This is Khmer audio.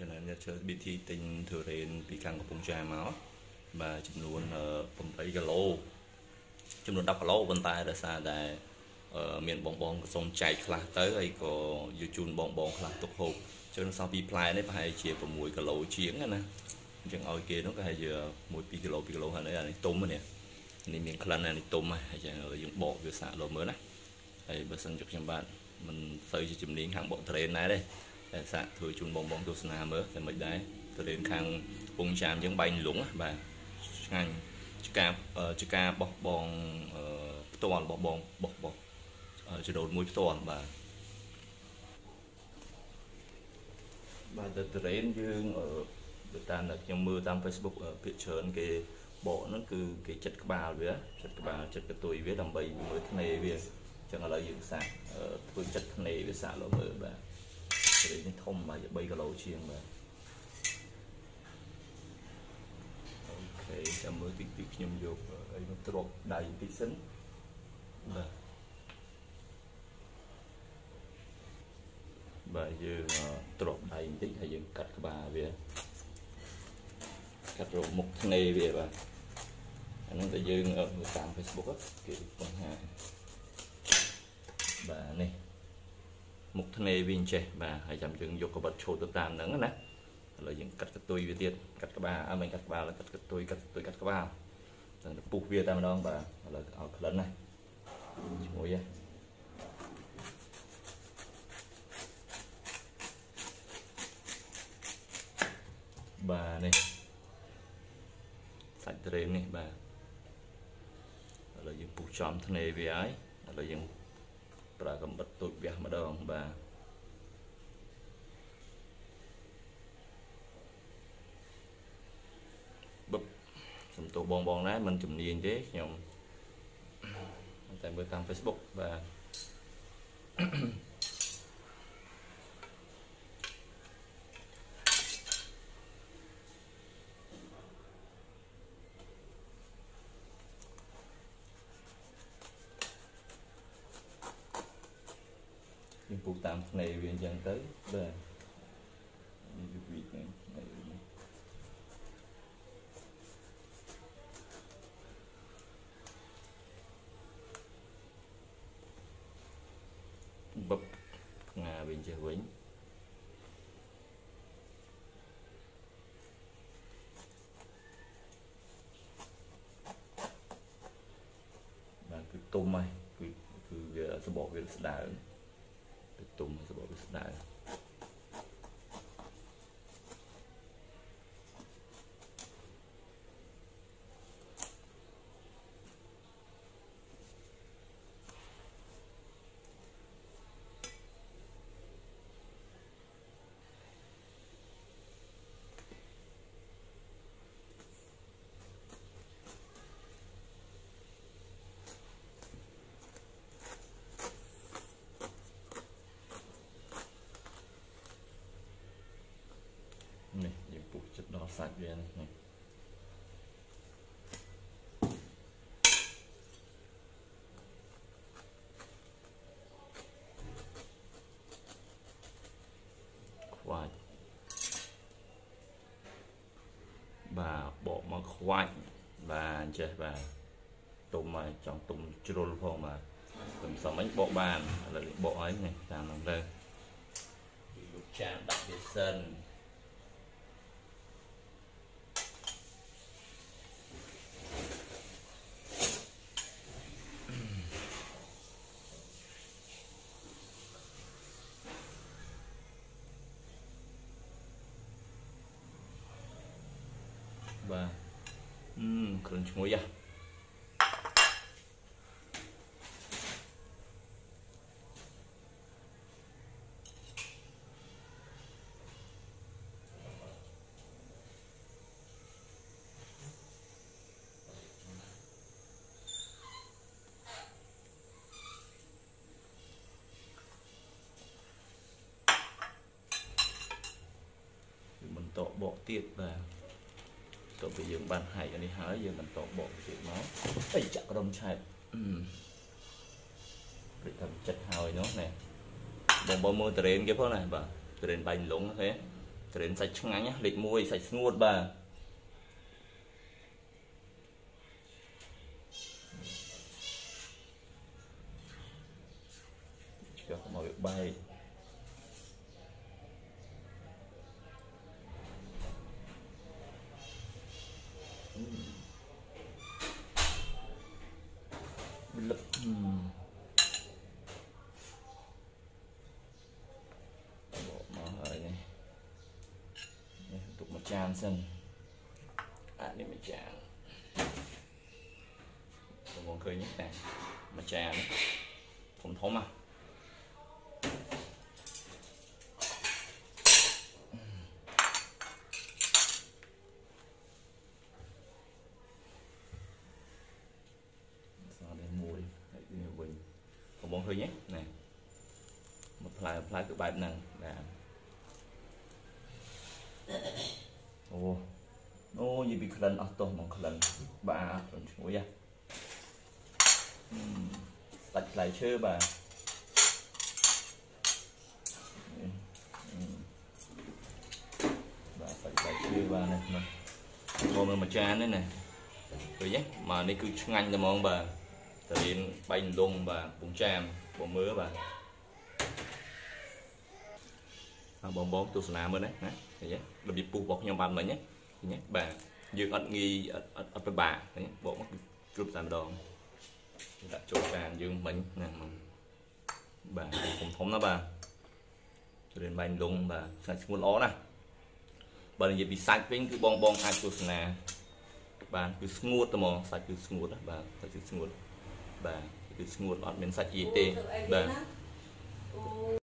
ចំណែកអ្នកធ្វើ BT ទិញទុរេនពីខាងកំពង់ចាមមកបាទចំនួន8គីឡូចំនួន10គីឡូប៉ុន្តែដោយសារតែមានបងបងក៏សុំចែកខ្លះទៅហើយក៏យកជូនបងបងខ្លះទុកហូបចឹងសោះពីផ្លែនេះប្រហែលជា6គីឡូជាងណាអញ្ចឹងឲ្យគេនោះក៏ហើយជា1 2គីឡូ2គីឡូហើយអានេះទុំនេះនេះមានក្លិនអានេះទុំហើយចឹងយើងបកវាសាកលោមើលណាហើយបើសិនជាខ្ញុំបាទមិនសូវជាជំនាញខាងបកត្រេនដែរទេតែ សាកធ្វើជូនបងបងទស្សនាមើលតែមិនដែរត្រេនខាងពងចាមយើងបាញ់លងបាទឆ្ងាញ់ចកាចកាបោះបងផ្ទាល់របស់បងបោះបោះចដូនមួយផ្ទាល់បាទបាទទៅត្រេនយើងទៅតាមខ្ញុំមើលតាម Facebook ភាគច្រើនគេបកហ្នឹងគឺគេចិត្តក្បាលវាចិត្តក្បាលចិត្តកតុយវាដើម្បីមើលធ្នេវាចឹងឥឡូវយើងសាក់ធ្វើចិត្តធ្នេវាសាក់លើមើលបាទ ត្រេននេះធំបាទ3គីឡូជាងបាទអូខេចាំមើលតិចតិចខ្ញុំយកអីមកទ្របដៃបន្តិចសិនបាទបាទយើងទ្របដៃបន្តិចហើយយើងកាត់ក្បាលវាកាត់រកមុខធ្នេវាបាទអានោះតែយើងមើលតាម Facebook គេបង្ហាញបាទនេះមុខ ធ្នេវាអញ្ចេះបាទហើយចាំយើងយកកបិតឈោតទៅតាមហ្នឹងណាឥឡូវយើងកាត់កតុយវាទៀតកាត់ក្បាលអត់មិនកាត់ក្បាលកាត់កតុយកាត់កតុយកាត់ក្បាលចឹងទៅពុះវាតែម្ដងបាទឥឡូវឲ្យក្លិនណាជាមួយហ៎បាទនេះសាច់ត្រេននេះបាទឥឡូវយើងពុះចំធ្នេវាហើយឥឡូវយើងប្រើកំបិតទូចវះម្ដងបាទបឹបសំ ទោសបងបងដែរមិនជំនាញទេខ្ញុំតែមើលតាម Facebook បាទយើងពូតាមភ្នែកវាអញ្ចឹងទៅបាទនេះវាវិហ្នឹងបឹបផ្ងាវិញចេះវិញបាទគឺទុំហើយគឺគឺវា សបកវាស្ដើងទៅទុំសបកវាស្ដើង សាច់វានេះខ្វាច់បាទបកមកខ្វាច់បាទអញ្ចេះបាទទុំមកចង់ទុំជ្រុលផងបាទខ្ញុំសុំអីបកបានឥឡូវបកឲ្យនេះតាមហ្នឹងទៅយកចានដាក់វាសិន បាទអឺគ្រឿងឈ្ងុយហ៎បន្តបកទៀតបាទ ទៅពេលយើងបានហែកអានេះហើយយើងបន្តបកទៀតមកអីចាក់ក្រុមឆែតព្រឹកថាចិត្តហើយនោះណែបងបងមើលតរេនគេផងណាបាទតរេនបាញ់លងទេតទុរេនសាច់ឆ្ងាញ់ណាលេខ1សាច់ស្ងួតបាទឆ្កឹះមកវាបែកលឹកមកហើយនេះនេះទុកមួយចាន សិនអានេះមួយចានបងឃើញនេះតែមួយចានធំធំណាកំពុងឃើញទេណាមួយផ្លែផ្លែគឺបែបហ្នឹងបាទ អូអូយពីក្លិនអស់ទោះមកក្លិនបាទអត់ឈ្ងុយហ៎សាច់ផ្លែឈើបាទបាទសាច់ផ្លែឈើបាទនេះមកមកមួយចាននេះណាឃើញទេមកនេះគឺឆ្ងាញ់តែហ្មងបាទតរៀនបាញ់លងបាទពងចាមបងមើលបាទអើបងបងទស្សនាមើលណាណា ឃើញទេរបៀបពុះរបស់ខ្ញុំបានមិញណាឃើញទេបាទយើងអត់ងាយអត់អត់ពិបាកឃើញបកមកគ្រប់តែម្ដងដាក់ចូលចានយើងមិញណាបាទធំធំណាបាទរៀនបាញ់លងបាទសាច់ស្ងួតល្អណាស់បើនិយាយពីសាច់វិញគឺបងបងអាចទស្សនាបាទគឺស្ងួតតែហ្មងសាច់គឺស្ងួតបាទសាច់គឺស្ងួតបាទគឺស្ងួតអត់មានសាច់ជីទេបាទ